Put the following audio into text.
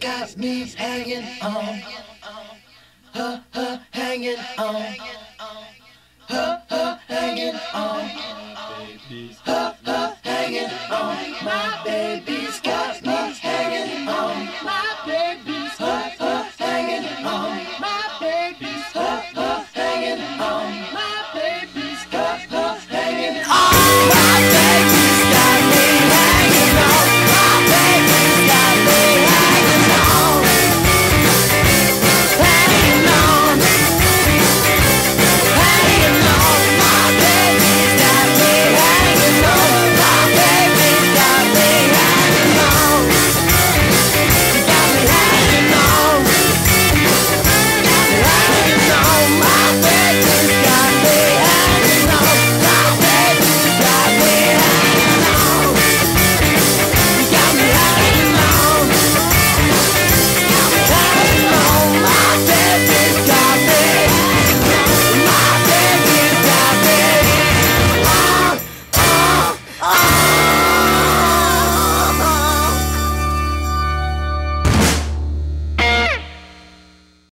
got me hanging on, her, her hanging on.